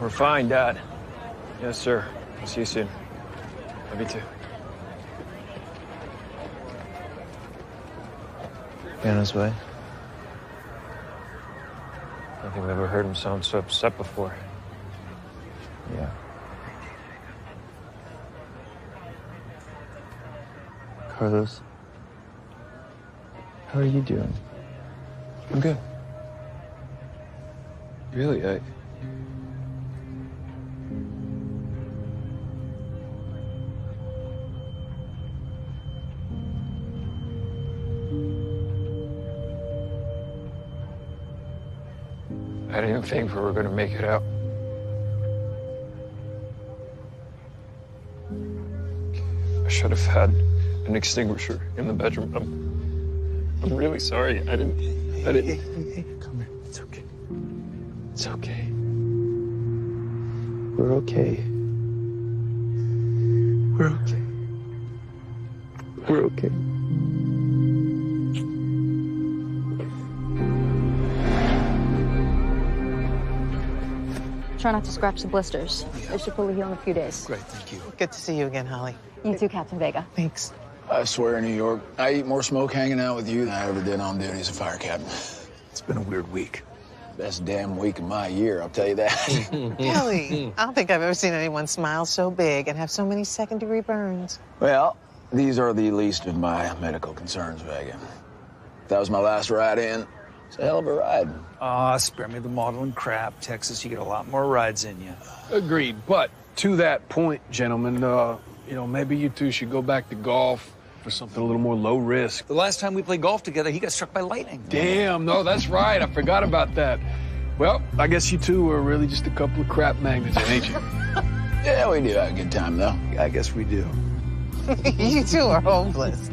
We're fine, Dad. Yes, sir. I'll see you soon. Love you too. He on his way? I don't think I've ever heard him sound so upset before. Yeah. Carlos, how are you doing? I'm good. Really, I. I didn't think we were gonna make it out. I should have had an extinguisher in the bedroom. I'm, I'm really sorry. I didn't. I didn't. Come here. It's okay. It's okay. We're okay. We're okay. We're okay. Try not to scratch the blisters. They should fully heal in a few days. Great, thank you. Good to see you again, Holly. You too, Captain Vega. Thanks. I swear, New York, I eat more smoke hanging out with you than I ever did on duty as a fire captain. It's been a weird week. Best damn week of my year, I'll tell you that. Kelly, I don't think I've ever seen anyone smile so big and have so many second degree burns. well, these are the least of my medical concerns, Vega. That was my last ride in. It's a hell of a ride. Ah, spare me the modeling crap. Texas, you get a lot more rides in you. Agreed. But to that point, gentlemen, uh, you know, maybe you two should go back to golf for something a little more low risk. The last time we played golf together, he got struck by lightning. Damn, no, that's right. I forgot about that. Well, I guess you two were really just a couple of crap magnets, ain't you? Yeah, we do have a good time, though. I guess we do. you two are hopeless.